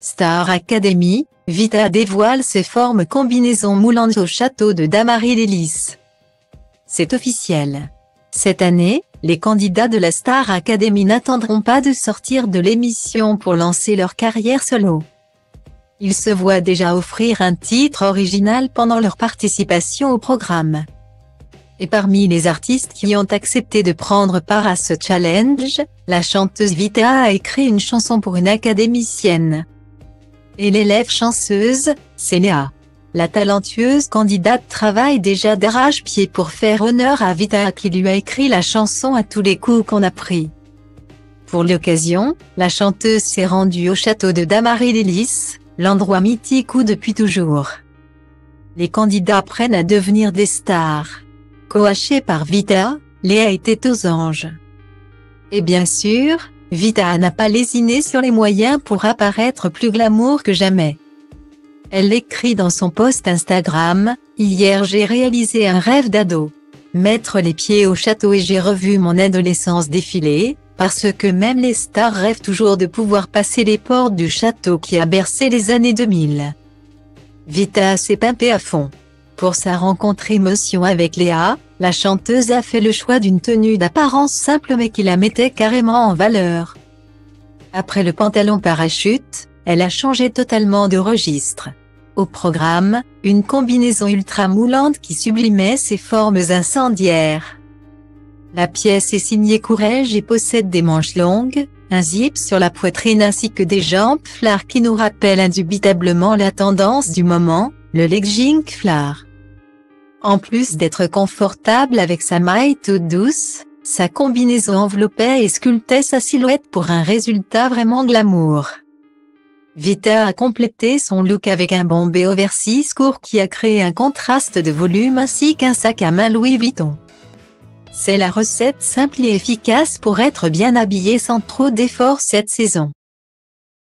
Star Academy, Vita dévoile ses formes combinaisons moulantes au château de Damary-Lélis. C'est officiel. Cette année, les candidats de la Star Academy n'attendront pas de sortir de l'émission pour lancer leur carrière solo. Ils se voient déjà offrir un titre original pendant leur participation au programme. Et parmi les artistes qui ont accepté de prendre part à ce challenge, la chanteuse Vita a écrit une chanson pour une académicienne. Et l'élève chanceuse, c'est Léa. La talentueuse candidate travaille déjà d'arrache-pied pour faire honneur à Vita qui lui a écrit la chanson à tous les coups qu'on a pris. Pour l'occasion, la chanteuse s'est rendue au château de Damary-Lélis, l'endroit mythique où depuis toujours. Les candidats prennent à devenir des stars. Coachée par Vita, Léa était aux anges. Et bien sûr, Vita n'a pas lésiné sur les moyens pour apparaître plus glamour que jamais. Elle écrit dans son post Instagram, Hier j'ai réalisé un rêve d'ado. Mettre les pieds au château et j'ai revu mon adolescence défiler, parce que même les stars rêvent toujours de pouvoir passer les portes du château qui a bercé les années 2000. Vita s'est pimpée à fond. Pour sa rencontre émotion avec Léa, la chanteuse a fait le choix d'une tenue d'apparence simple mais qui la mettait carrément en valeur. Après le pantalon parachute, elle a changé totalement de registre. Au programme, une combinaison ultra moulante qui sublimait ses formes incendiaires. La pièce est signée Courage et possède des manches longues, un zip sur la poitrine ainsi que des jambes flare qui nous rappellent indubitablement la tendance du moment, le legging flare. En plus d'être confortable avec sa maille toute douce, sa combinaison enveloppait et sculptait sa silhouette pour un résultat vraiment glamour. Vita a complété son look avec un bombé oversize court qui a créé un contraste de volume ainsi qu'un sac à main Louis Vuitton. C'est la recette simple et efficace pour être bien habillé sans trop d'efforts cette saison.